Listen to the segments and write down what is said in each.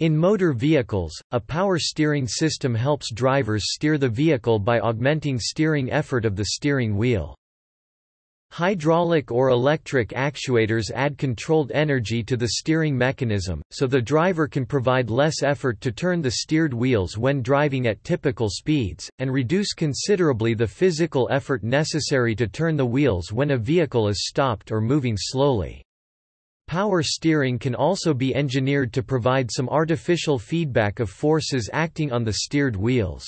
In motor vehicles, a power steering system helps drivers steer the vehicle by augmenting steering effort of the steering wheel. Hydraulic or electric actuators add controlled energy to the steering mechanism, so the driver can provide less effort to turn the steered wheels when driving at typical speeds, and reduce considerably the physical effort necessary to turn the wheels when a vehicle is stopped or moving slowly. Power steering can also be engineered to provide some artificial feedback of forces acting on the steered wheels.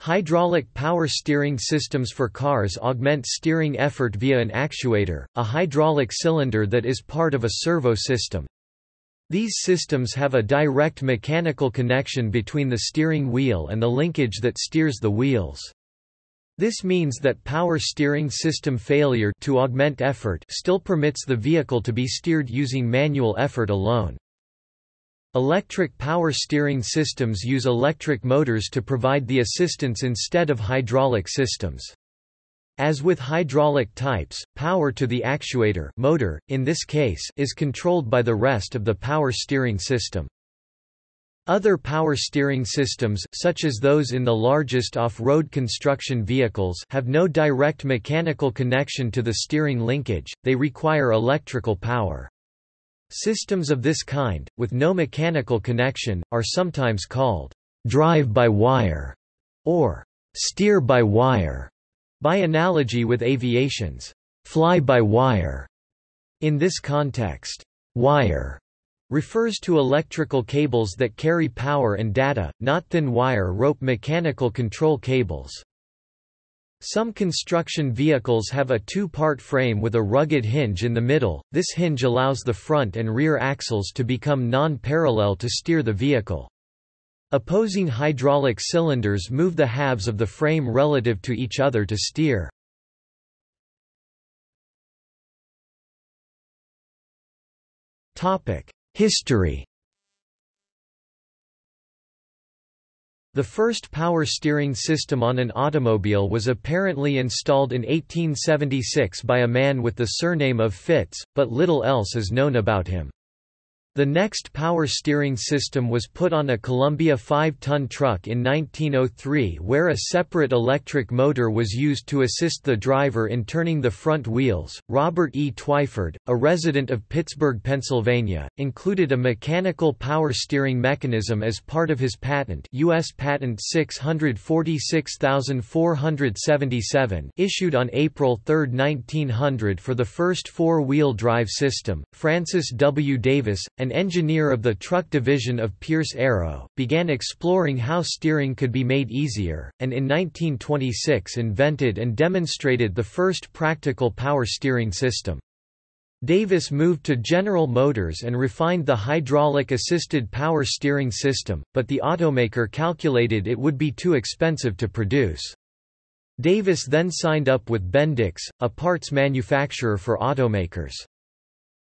Hydraulic power steering systems for cars augment steering effort via an actuator, a hydraulic cylinder that is part of a servo system. These systems have a direct mechanical connection between the steering wheel and the linkage that steers the wheels. This means that power steering system failure to augment effort still permits the vehicle to be steered using manual effort alone. Electric power steering systems use electric motors to provide the assistance instead of hydraulic systems. As with hydraulic types, power to the actuator motor, in this case, is controlled by the rest of the power steering system. Other power steering systems, such as those in the largest off-road construction vehicles have no direct mechanical connection to the steering linkage, they require electrical power. Systems of this kind, with no mechanical connection, are sometimes called drive-by-wire or steer-by-wire, by analogy with aviation's fly-by-wire. In this context, wire refers to electrical cables that carry power and data, not thin wire rope mechanical control cables. Some construction vehicles have a two-part frame with a rugged hinge in the middle, this hinge allows the front and rear axles to become non-parallel to steer the vehicle. Opposing hydraulic cylinders move the halves of the frame relative to each other to steer. History The first power steering system on an automobile was apparently installed in 1876 by a man with the surname of Fitz, but little else is known about him. The next power steering system was put on a Columbia 5-ton truck in 1903 where a separate electric motor was used to assist the driver in turning the front wheels. Robert E. Twyford, a resident of Pittsburgh, Pennsylvania, included a mechanical power steering mechanism as part of his patent US Patent 646477 issued on April 3, 1900 for the first four-wheel drive system. Francis W. Davis, an engineer of the truck division of Pierce Arrow, began exploring how steering could be made easier, and in 1926 invented and demonstrated the first practical power steering system. Davis moved to General Motors and refined the hydraulic-assisted power steering system, but the automaker calculated it would be too expensive to produce. Davis then signed up with Bendix, a parts manufacturer for automakers.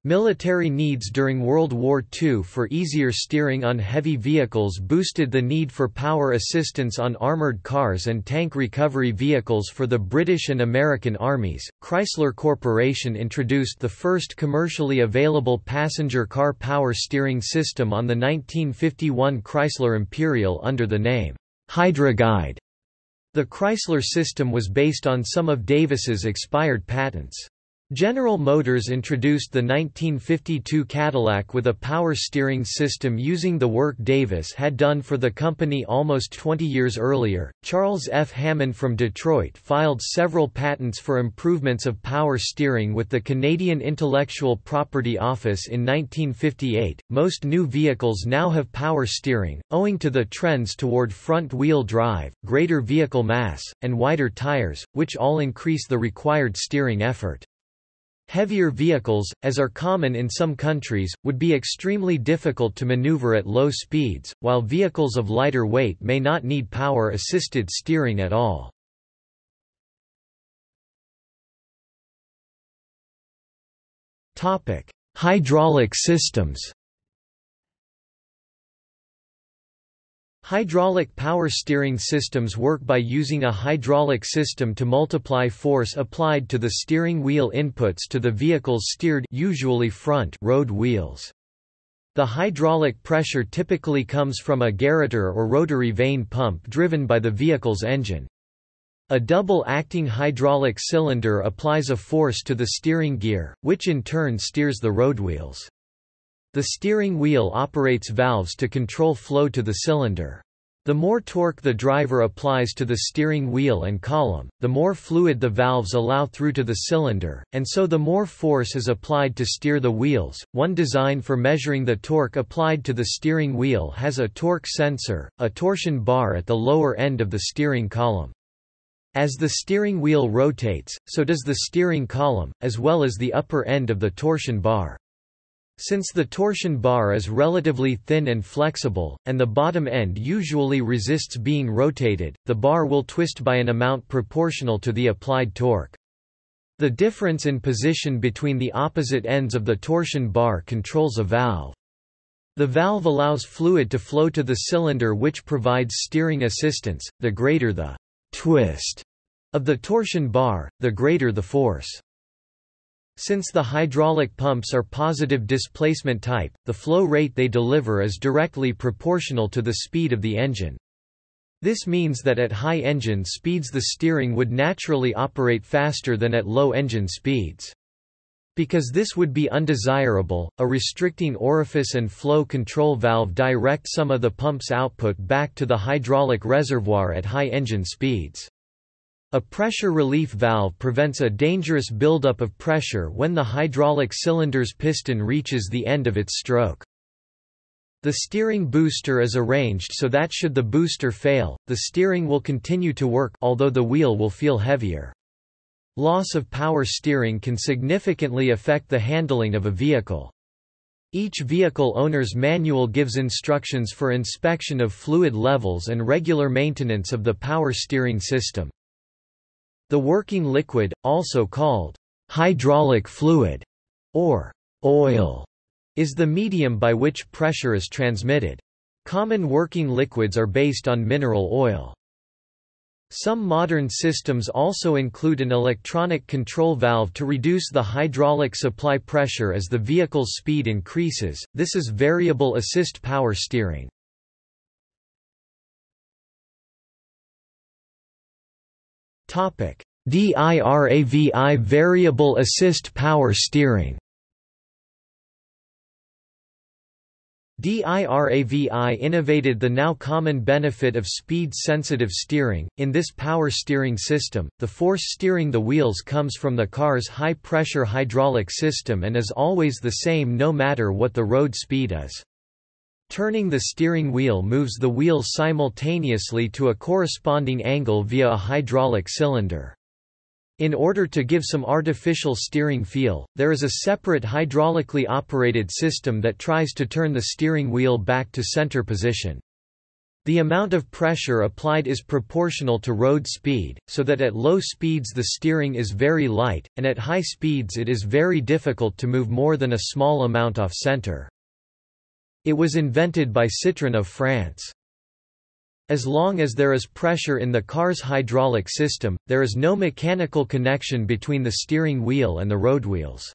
Military needs during World War II for easier steering on heavy vehicles boosted the need for power assistance on armored cars and tank recovery vehicles for the British and American armies. Chrysler Corporation introduced the first commercially available passenger car power steering system on the 1951 Chrysler Imperial under the name Hydra Guide. The Chrysler system was based on some of Davis's expired patents. General Motors introduced the 1952 Cadillac with a power steering system using the work Davis had done for the company almost 20 years earlier. Charles F. Hammond from Detroit filed several patents for improvements of power steering with the Canadian Intellectual Property Office in 1958. Most new vehicles now have power steering, owing to the trends toward front wheel drive, greater vehicle mass, and wider tires, which all increase the required steering effort. Heavier vehicles, as are common in some countries, would be extremely difficult to maneuver at low speeds, while vehicles of lighter weight may not need power-assisted steering at all. Hydraulic systems Hydraulic power steering systems work by using a hydraulic system to multiply force applied to the steering wheel inputs to the vehicle's steered usually front road wheels. The hydraulic pressure typically comes from a gerotor or rotary vane pump driven by the vehicle's engine. A double-acting hydraulic cylinder applies a force to the steering gear, which in turn steers the roadwheels. The steering wheel operates valves to control flow to the cylinder. The more torque the driver applies to the steering wheel and column, the more fluid the valves allow through to the cylinder, and so the more force is applied to steer the wheels. One design for measuring the torque applied to the steering wheel has a torque sensor, a torsion bar at the lower end of the steering column. As the steering wheel rotates, so does the steering column, as well as the upper end of the torsion bar. Since the torsion bar is relatively thin and flexible, and the bottom end usually resists being rotated, the bar will twist by an amount proportional to the applied torque. The difference in position between the opposite ends of the torsion bar controls a valve. The valve allows fluid to flow to the cylinder which provides steering assistance, the greater the twist of the torsion bar, the greater the force. Since the hydraulic pumps are positive displacement type, the flow rate they deliver is directly proportional to the speed of the engine. This means that at high engine speeds the steering would naturally operate faster than at low engine speeds. Because this would be undesirable, a restricting orifice and flow control valve direct some of the pump's output back to the hydraulic reservoir at high engine speeds. A pressure relief valve prevents a dangerous buildup of pressure when the hydraulic cylinder's piston reaches the end of its stroke. The steering booster is arranged so that should the booster fail, the steering will continue to work although the wheel will feel heavier. Loss of power steering can significantly affect the handling of a vehicle. Each vehicle owner's manual gives instructions for inspection of fluid levels and regular maintenance of the power steering system. The working liquid, also called hydraulic fluid or oil, is the medium by which pressure is transmitted. Common working liquids are based on mineral oil. Some modern systems also include an electronic control valve to reduce the hydraulic supply pressure as the vehicle's speed increases, this is variable assist power steering. DIRAVI variable assist power steering. DIRAVI innovated the now common benefit of speed-sensitive steering. In this power steering system, the force steering the wheels comes from the car's high-pressure hydraulic system and is always the same no matter what the road speed is. Turning the steering wheel moves the wheel simultaneously to a corresponding angle via a hydraulic cylinder. In order to give some artificial steering feel, there is a separate hydraulically operated system that tries to turn the steering wheel back to center position. The amount of pressure applied is proportional to road speed, so that at low speeds the steering is very light, and at high speeds it is very difficult to move more than a small amount off center. It was invented by Citroën of France. As long as there is pressure in the car's hydraulic system, there is no mechanical connection between the steering wheel and the roadwheels.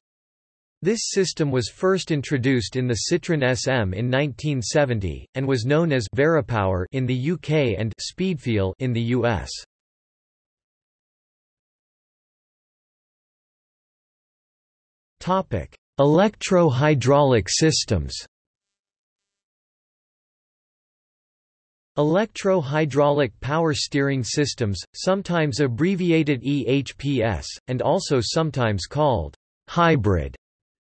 This system was first introduced in the Citroën SM in 1970, and was known as VariPower in the UK and Speedfeel in the US. Electro-hydraulic systems Electro-hydraulic power steering systems, sometimes abbreviated EHPS, and also sometimes called hybrid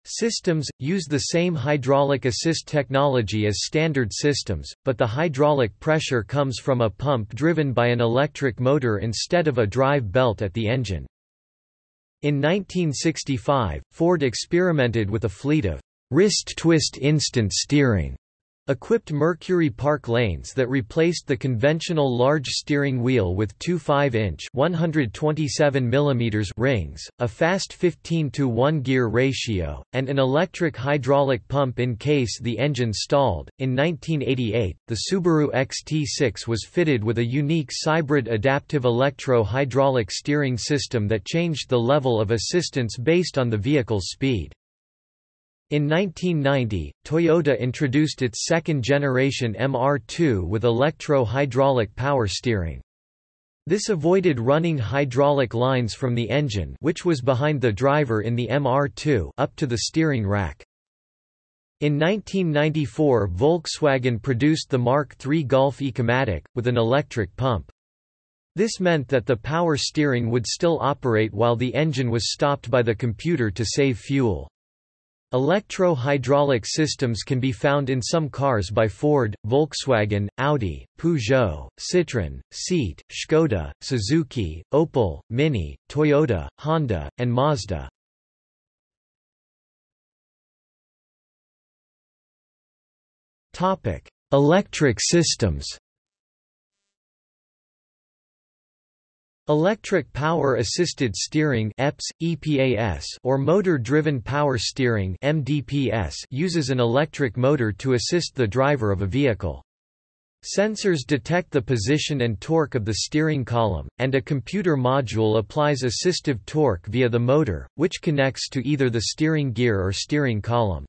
systems, use the same hydraulic assist technology as standard systems, but the hydraulic pressure comes from a pump driven by an electric motor instead of a drive belt at the engine. In 1965, Ford experimented with a fleet of wrist twist instant steering Equipped Mercury Park lanes that replaced the conventional large steering wheel with two 5-inch rings, a fast 15-to-1 gear ratio, and an electric hydraulic pump in case the engine stalled. In 1988, the Subaru XT6 was fitted with a unique Cybrid adaptive electro-hydraulic steering system that changed the level of assistance based on the vehicle's speed. In 1990, Toyota introduced its second-generation MR2 with electro-hydraulic power steering. This avoided running hydraulic lines from the engine which was behind the driver in the MR2 up to the steering rack. In 1994 Volkswagen produced the Mark III Golf Ecomatic, with an electric pump. This meant that the power steering would still operate while the engine was stopped by the computer to save fuel. Electro-hydraulic systems can be found in some cars by Ford, Volkswagen, Audi, Peugeot, Citroën, Seat, Skoda, Suzuki, Opel, Mini, Toyota, Honda, and Mazda. Electric systems Electric Power Assisted Steering EPS, EPAS, or Motor-Driven Power Steering MDPS uses an electric motor to assist the driver of a vehicle. Sensors detect the position and torque of the steering column, and a computer module applies assistive torque via the motor, which connects to either the steering gear or steering column.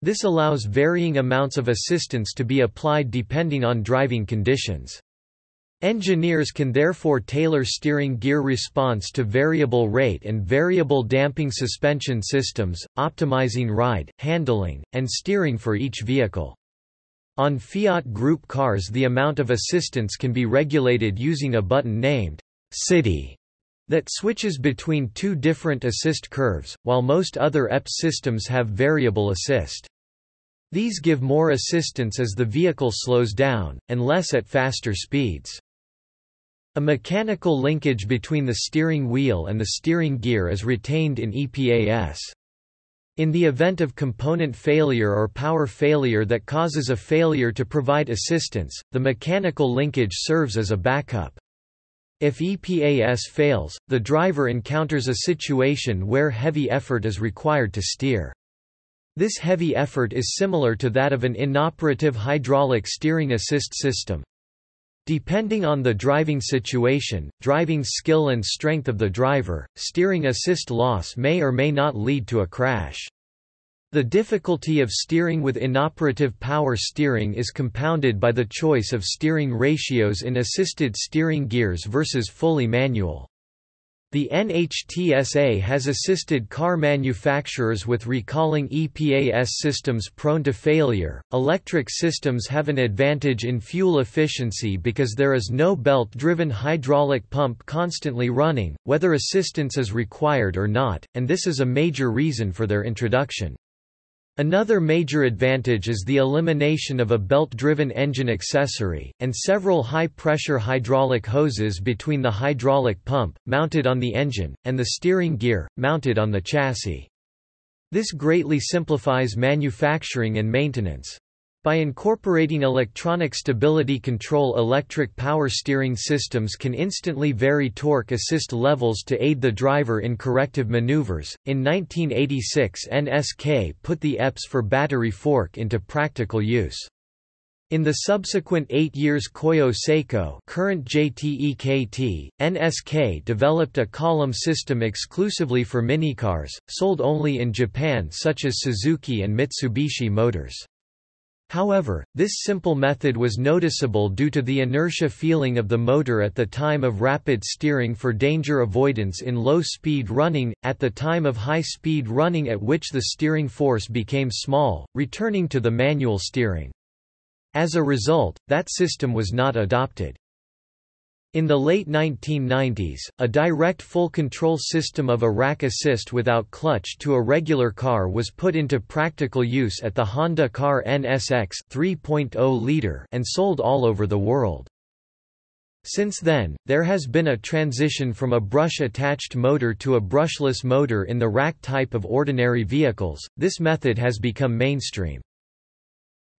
This allows varying amounts of assistance to be applied depending on driving conditions. Engineers can therefore tailor steering gear response to variable rate and variable damping suspension systems, optimizing ride, handling, and steering for each vehicle. On Fiat Group cars the amount of assistance can be regulated using a button named City that switches between two different assist curves, while most other EPS systems have variable assist. These give more assistance as the vehicle slows down, and less at faster speeds. A mechanical linkage between the steering wheel and the steering gear is retained in EPAS. In the event of component failure or power failure that causes a failure to provide assistance, the mechanical linkage serves as a backup. If EPAS fails, the driver encounters a situation where heavy effort is required to steer. This heavy effort is similar to that of an inoperative hydraulic steering assist system. Depending on the driving situation, driving skill and strength of the driver, steering assist loss may or may not lead to a crash. The difficulty of steering with inoperative power steering is compounded by the choice of steering ratios in assisted steering gears versus fully manual. The NHTSA has assisted car manufacturers with recalling EPAS systems prone to failure. Electric systems have an advantage in fuel efficiency because there is no belt driven hydraulic pump constantly running, whether assistance is required or not, and this is a major reason for their introduction. Another major advantage is the elimination of a belt-driven engine accessory, and several high-pressure hydraulic hoses between the hydraulic pump, mounted on the engine, and the steering gear, mounted on the chassis. This greatly simplifies manufacturing and maintenance. By incorporating electronic stability control electric power steering systems can instantly vary torque assist levels to aid the driver in corrective maneuvers. In 1986 NSK put the EPS for battery fork into practical use. In the subsequent eight years Koyo Seiko current JTEKT, NSK developed a column system exclusively for minicars, sold only in Japan such as Suzuki and Mitsubishi Motors. However, this simple method was noticeable due to the inertia feeling of the motor at the time of rapid steering for danger avoidance in low-speed running, at the time of high-speed running at which the steering force became small, returning to the manual steering. As a result, that system was not adopted. In the late 1990s, a direct full control system of a rack assist without clutch to a regular car was put into practical use at the Honda Car NSX 3.0 liter and sold all over the world. Since then, there has been a transition from a brush-attached motor to a brushless motor in the rack type of ordinary vehicles, this method has become mainstream.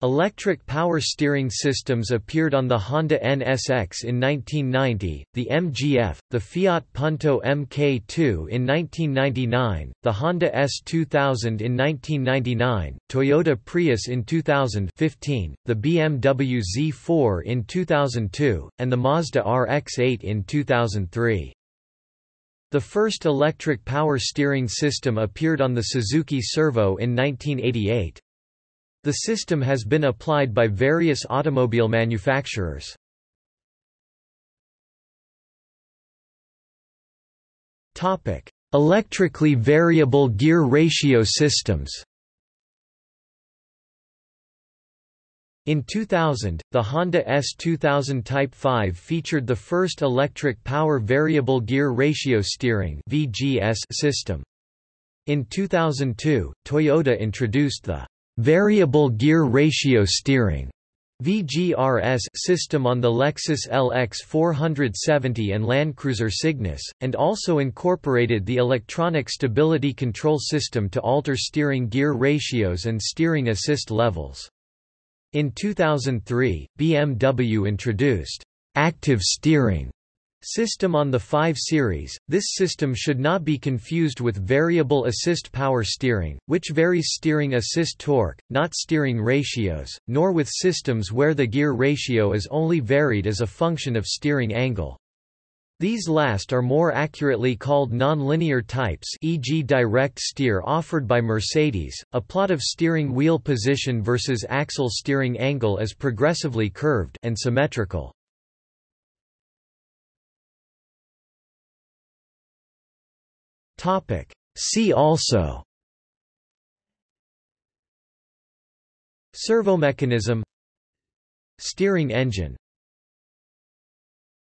Electric power steering systems appeared on the Honda NSX in 1990, the MGF, the Fiat Punto Mk2 in 1999, the Honda S2000 in 1999, Toyota Prius in 2015, the BMW Z4 in 2002, and the Mazda RX-8 in 2003. The first electric power steering system appeared on the Suzuki Cervo in 1988. The system has been applied by various automobile manufacturers. Topic: Electrically variable gear ratio systems In 2000, the Honda S2000 Type 5 featured the first electric power variable gear ratio steering system. In 2002, Toyota introduced the variable gear ratio steering VGRS system on the Lexus LX 470 and Land Cruiser Cygnus, and also incorporated the electronic stability control system to alter steering gear ratios and steering assist levels. In 2003, BMW introduced active steering system on the 5 Series. This system should not be confused with variable assist power steering, which varies steering assist torque, not steering ratios, nor with systems where the gear ratio is only varied as a function of steering angle. These last are more accurately called non-linear types e.g. direct steer offered by Mercedes. A plot of steering wheel position versus axle steering angle is progressively curved and symmetrical. Topic: See also. Servomechanism. Steering engine